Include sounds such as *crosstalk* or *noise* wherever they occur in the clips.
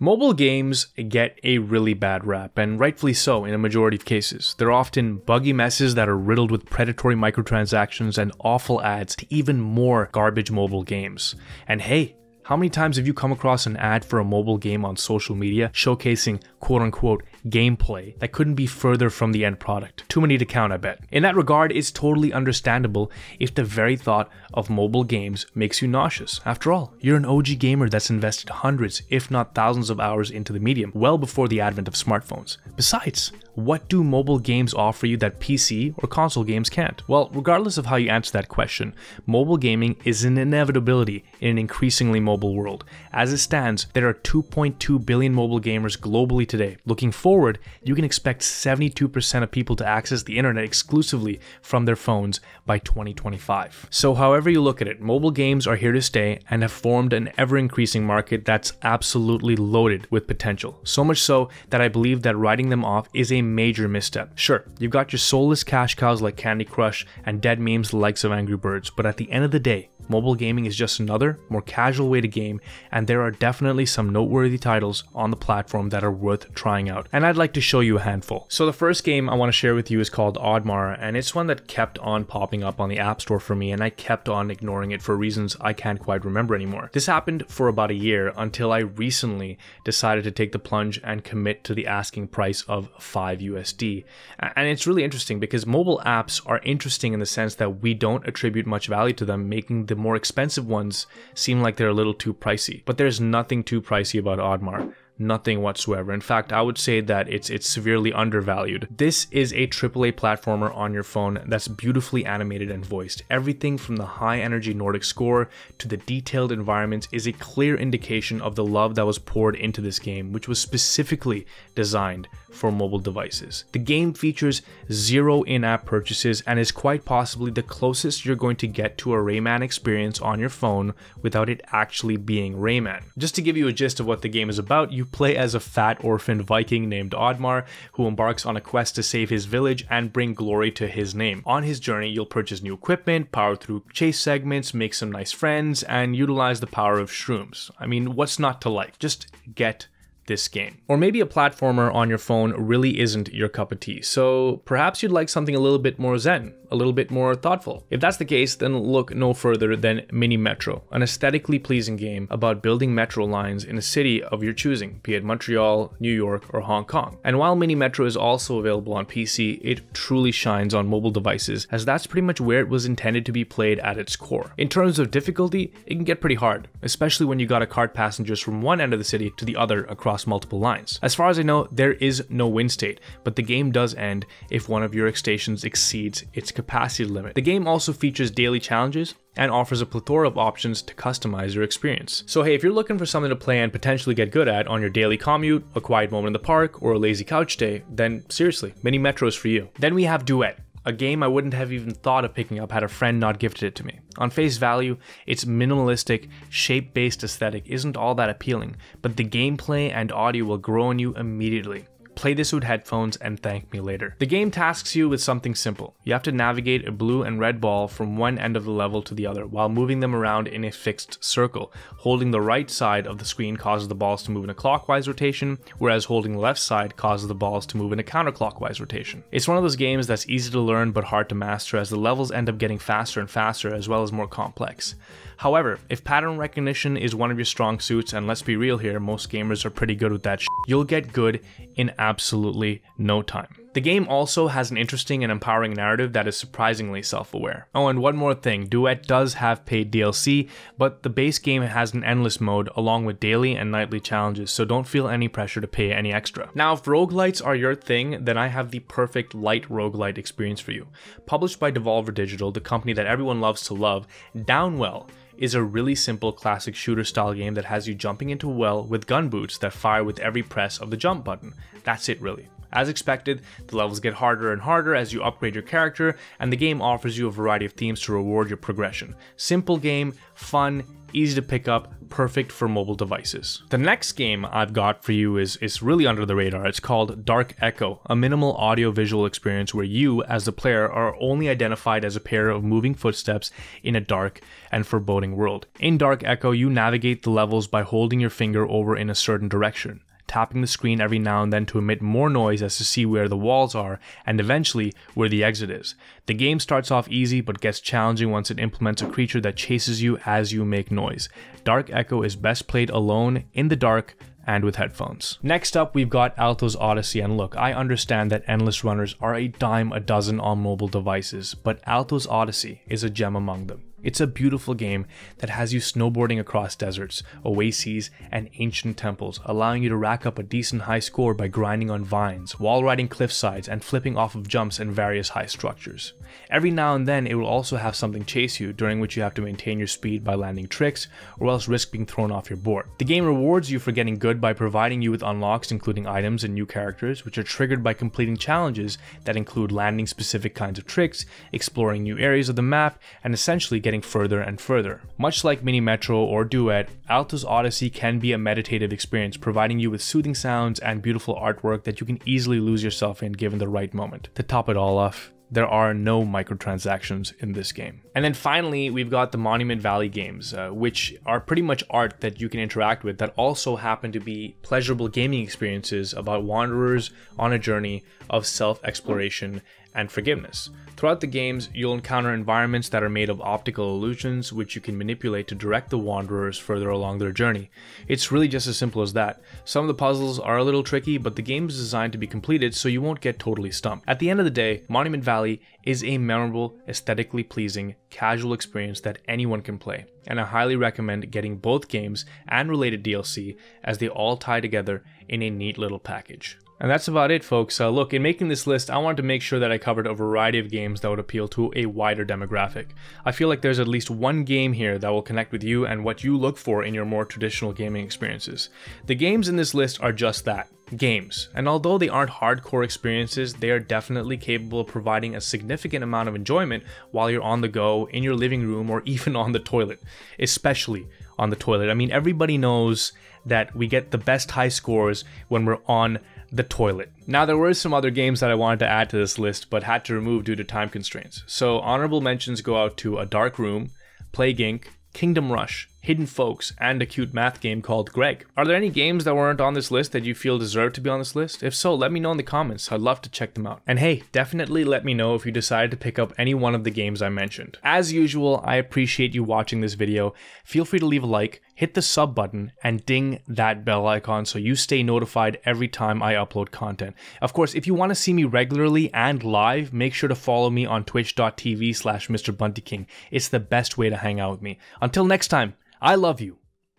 Mobile games get a really bad rap, and rightfully so in a majority of cases. They're often buggy messes that are riddled with predatory microtransactions and awful ads to even more garbage mobile games. And hey, how many times have you come across an ad for a mobile game on social media showcasing quote unquote gameplay that couldn't be further from the end product? Too many to count, I bet. In that regard, it's totally understandable if the very thought of mobile games makes you nauseous. After all, you're an OG gamer that's invested hundreds, if not thousands of hours into the medium well before the advent of smartphones. Besides, what do mobile games offer you that PC or console games can't? Well, regardless of how you answer that question, mobile gaming is an inevitability in an increasingly mobile world. As it stands, there are 2.2 billion mobile gamers globally today. Looking forward, you can expect 72% of people to access the internet exclusively from their phones by 2025. So, however you look at it, mobile games are here to stay and have formed an ever increasing market that's absolutely loaded with potential. So much so that I believe that writing them off is a major misstep. Sure, you've got your soulless cash cows like Candy Crush and dead memes the likes of Angry Birds, but at the end of the day, Mobile gaming is just another, more casual way to game, and there are definitely some noteworthy titles on the platform that are worth trying out. And I'd like to show you a handful. So the first game I want to share with you is called Oddmar, and it's one that kept on popping up on the App Store for me, and I kept on ignoring it for reasons I can't quite remember anymore. This happened for about a year until I recently decided to take the plunge and commit to the asking price of 5 USD. And it's really interesting because mobile apps are interesting in the sense that we don't attribute much value to them, making the the more expensive ones seem like they're a little too pricey. But there's nothing too pricey about Oddmar nothing whatsoever. In fact, I would say that it's it's severely undervalued. This is a AAA platformer on your phone that's beautifully animated and voiced. Everything from the high energy Nordic score to the detailed environments is a clear indication of the love that was poured into this game, which was specifically designed for mobile devices. The game features zero in-app purchases and is quite possibly the closest you're going to get to a Rayman experience on your phone without it actually being Rayman. Just to give you a gist of what the game is about, you play as a fat orphan Viking named Oddmar who embarks on a quest to save his village and bring glory to his name. On his journey, you'll purchase new equipment, power through chase segments, make some nice friends, and utilize the power of shrooms. I mean, what's not to like? Just get this game. Or maybe a platformer on your phone really isn't your cup of tea, so perhaps you'd like something a little bit more zen, a little bit more thoughtful. If that's the case, then look no further than Mini Metro, an aesthetically pleasing game about building metro lines in a city of your choosing, be it Montreal, New York, or Hong Kong. And while Mini Metro is also available on PC, it truly shines on mobile devices, as that's pretty much where it was intended to be played at its core. In terms of difficulty, it can get pretty hard, especially when you gotta cart passengers from one end of the city to the other across across multiple lines. As far as I know, there is no win state, but the game does end if one of your stations exceeds its capacity limit. The game also features daily challenges and offers a plethora of options to customize your experience. So hey, if you're looking for something to play and potentially get good at on your daily commute, a quiet moment in the park, or a lazy couch day, then seriously, Mini Metro is for you. Then we have Duet, a game I wouldn't have even thought of picking up had a friend not gifted it to me. On face value, its minimalistic, shape based aesthetic isn't all that appealing, but the gameplay and audio will grow on you immediately. Play this with headphones and thank me later. The game tasks you with something simple. You have to navigate a blue and red ball from one end of the level to the other while moving them around in a fixed circle. Holding the right side of the screen causes the balls to move in a clockwise rotation, whereas holding the left side causes the balls to move in a counterclockwise rotation. It's one of those games that's easy to learn but hard to master as the levels end up getting faster and faster as well as more complex. However, if pattern recognition is one of your strong suits, and let's be real here, most gamers are pretty good with that sh- you'll get good in absolutely no time. The game also has an interesting and empowering narrative that is surprisingly self aware. Oh, and one more thing Duet does have paid DLC, but the base game has an endless mode along with daily and nightly challenges, so don't feel any pressure to pay any extra. Now, if roguelites are your thing, then I have the perfect light roguelite experience for you. Published by Devolver Digital, the company that everyone loves to love, Downwell is a really simple classic shooter style game that has you jumping into a well with gun boots that fire with every press of the jump button. That's it really. As expected, the levels get harder and harder as you upgrade your character, and the game offers you a variety of themes to reward your progression. Simple game, fun, easy to pick up, perfect for mobile devices. The next game I've got for you is, is really under the radar. It's called Dark Echo, a minimal audio visual experience where you, as the player, are only identified as a pair of moving footsteps in a dark and foreboding world. In Dark Echo, you navigate the levels by holding your finger over in a certain direction tapping the screen every now and then to emit more noise as to see where the walls are and eventually where the exit is. The game starts off easy but gets challenging once it implements a creature that chases you as you make noise. Dark Echo is best played alone, in the dark, and with headphones. Next up, we've got Alto's Odyssey, and look, I understand that endless runners are a dime a dozen on mobile devices, but Alto's Odyssey is a gem among them. It's a beautiful game that has you snowboarding across deserts, oases, and ancient temples, allowing you to rack up a decent high score by grinding on vines, wall riding cliff sides, and flipping off of jumps and various high structures. Every now and then, it will also have something chase you, during which you have to maintain your speed by landing tricks, or else risk being thrown off your board. The game rewards you for getting good by providing you with unlocks including items and new characters, which are triggered by completing challenges that include landing specific kinds of tricks, exploring new areas of the map, and essentially getting getting further and further. Much like Mini Metro or Duet, Alto's Odyssey can be a meditative experience, providing you with soothing sounds and beautiful artwork that you can easily lose yourself in given the right moment. To top it all off, there are no microtransactions in this game. And then finally, we've got the Monument Valley games, uh, which are pretty much art that you can interact with that also happen to be pleasurable gaming experiences about wanderers on a journey of self exploration and forgiveness. Throughout the games, you'll encounter environments that are made of optical illusions, which you can manipulate to direct the wanderers further along their journey. It's really just as simple as that. Some of the puzzles are a little tricky, but the game is designed to be completed so you won't get totally stumped. At the end of the day, Monument Valley is a memorable, aesthetically pleasing, casual experience that anyone can play, and I highly recommend getting both games and related DLC as they all tie together in a neat little package. And that's about it, folks. Uh, look, in making this list, I wanted to make sure that I covered a variety of games that would appeal to a wider demographic. I feel like there's at least one game here that will connect with you and what you look for in your more traditional gaming experiences. The games in this list are just that games, and although they aren't hardcore experiences, they are definitely capable of providing a significant amount of enjoyment while you're on the go, in your living room, or *laughs* even on the toilet, especially on the toilet. I mean, everybody knows that we get the best high scores when we're on the toilet. Now, there were some other games that I wanted to add to this list, but had to remove due to time constraints. So, honorable mentions go out to A Dark Room, Plague Inc., Kingdom Rush, Hidden Folks, and a cute math game called Greg. Are there any games that weren't on this list that you feel deserve to be on this list? If so, let me know in the comments. I'd love to check them out. And hey, definitely let me know if you decide to pick up any one of the games I mentioned. As usual, I appreciate you watching this video. Feel free to leave a like, hit the sub button, and ding that bell icon so you stay notified every time I upload content. Of course, if you want to see me regularly and live, make sure to follow me on twitch.tv slash Mr. Bunty King. It's the best way to hang out with me. Until next time, I love you.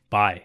Bye.